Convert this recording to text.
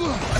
Ugh.